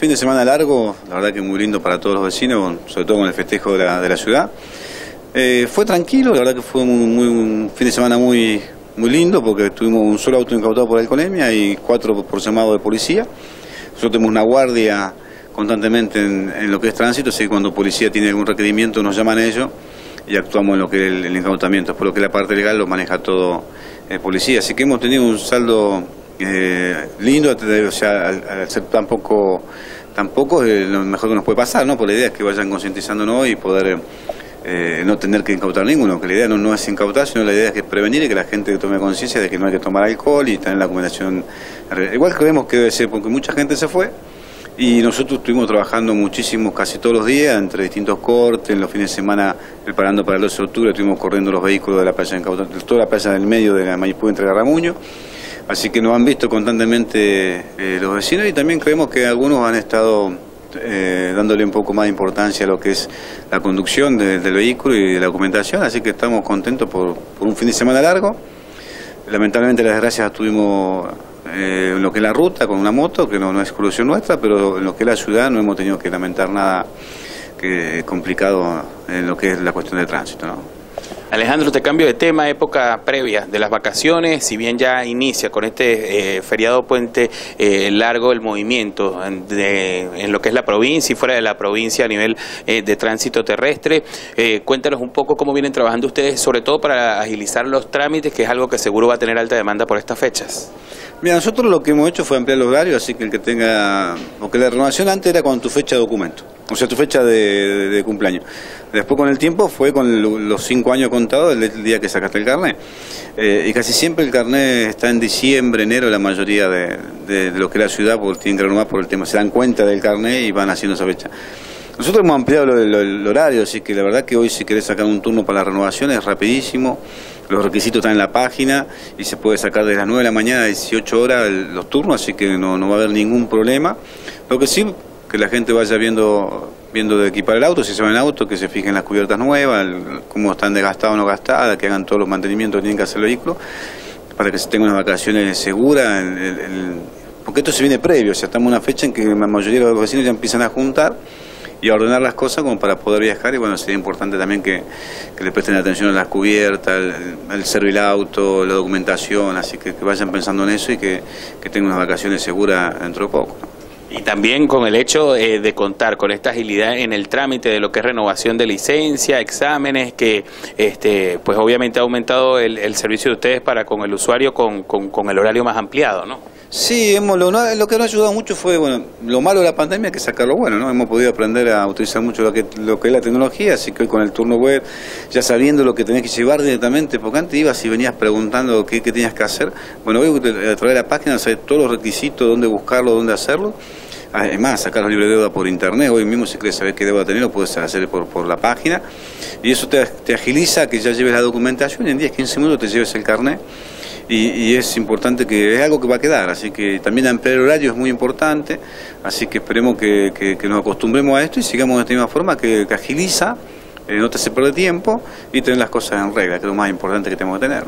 Fin de semana largo, la verdad que muy lindo para todos los vecinos, sobre todo con el festejo de la, ciudad. Eh, fue tranquilo, la verdad que fue un fin de semana muy, muy lindo porque tuvimos un solo auto incautado por alcoholemia y cuatro por llamado de policía. Nosotros tenemos una guardia constantemente en, lo que es tránsito, así que cuando policía tiene algún requerimiento nos llaman a ellos y actuamos en lo que es el, incautamiento. Por lo que la parte legal lo maneja todo el policía. Así que hemos tenido un saldo eh, lindo, o sea, al, ser tan poco, tampoco es lo mejor que nos puede pasar, ¿no? Por la idea es que vayan concientizándonos y poder eh, no tener que incautar ninguno, que la idea no, no es incautar, sino la idea es que prevenir y que la gente tome conciencia de que no hay que tomar alcohol y tener la combinación. Igual creemos que debe ser porque mucha gente se fue y nosotros estuvimos trabajando muchísimo, casi todos los días, entre distintos cortes, en los fines de semana preparando para el 12 de octubre, estuvimos corriendo los vehículos de la playa de toda la playa del medio de la Maipú entre Garramuño. Así que nos han visto constantemente eh, los vecinos y también creemos que algunos han estado eh, dándole un poco más de importancia a lo que es la conducción del vehículo y de la documentación, así que estamos contentos por, un fin de semana largo. Lamentablemente las desgracias tuvimos eh, en lo que es la ruta con una moto, que no, es exclusión nuestra, pero en lo que es la ciudad no hemos tenido que lamentar nada complicado en lo que es la cuestión de tránsito. Alejandro, te cambio de tema, época previa de las vacaciones, si bien ya inicia con este eh, feriado puente eh, largo el movimiento en lo que es la provincia y fuera de la provincia a nivel eh, de tránsito terrestre, cuéntanos un poco cómo vienen trabajando ustedes, sobre todo para agilizar los trámites, que es algo que seguro va a tener alta demanda por estas fechas. Mira, nosotros lo que hemos hecho fue ampliar el horario, así que el que tenga, porque la renovación antes era con tu fecha de documento o sea, tu fecha de, cumpleaños. Después con el tiempo fue con los cinco años contados el día que sacaste el carnet. Eh, y casi siempre el carnet está en diciembre, enero, la mayoría de, lo que es la ciudad, porque tienen que renovar por el tema. Se dan cuenta del carnet y van haciendo esa fecha. Nosotros hemos ampliado el horario, así que la verdad que hoy si querés sacar un turno para la renovación es rapidísimo. Los requisitos están en la página y se puede sacar desde las 9 de la mañana a 18 horas los turnos, así que no, no va a haber ningún problema. Lo que sí que la gente vaya viendo viendo de equipar el auto, si se va en auto, que se fijen las cubiertas nuevas, cómo están desgastadas o no gastadas, que hagan todos los mantenimientos que tienen que hacer el vehículo, para que se tengan unas vacaciones seguras, porque esto se viene previo, o sea, estamos en una fecha en que la mayoría de los vecinos ya empiezan a juntar y a ordenar las cosas como para poder viajar y bueno, sería importante también que, le presten atención a las cubiertas, el, el auto, la documentación, así que, que vayan pensando en eso y que, que tengan unas vacaciones seguras dentro de poco. Y también con el hecho eh, de contar con esta agilidad en el trámite de lo que es renovación de licencia, exámenes, que este, pues obviamente ha aumentado el, servicio de ustedes para con el usuario con, con, el horario más ampliado, ¿no? Sí, hemos, lo, lo, que nos ha ayudado mucho fue, bueno, lo malo de la pandemia que sacar lo bueno, ¿no? Hemos podido aprender a utilizar mucho lo que, lo que es la tecnología, así que hoy con el turno web, ya sabiendo lo que tenías que llevar directamente, porque antes ibas y venías preguntando qué, qué tenías que hacer, bueno, hoy a través de la página sabes todos los requisitos, dónde buscarlo, dónde hacerlo, Además, sacar los libros de deuda por internet, hoy mismo si quieres saber qué deuda tener, lo puedes hacer por, por la página. Y eso te, agiliza que ya lleves la documentación y en 10, 15 minutos te lleves el carnet. Y, es importante que es algo que va a quedar, así que también ampliar el horario es muy importante, así que esperemos que, nos acostumbremos a esto y sigamos de esta misma forma que, agiliza, eh, no te hace perder tiempo y tener las cosas en regla, que es lo más importante que tenemos que tener.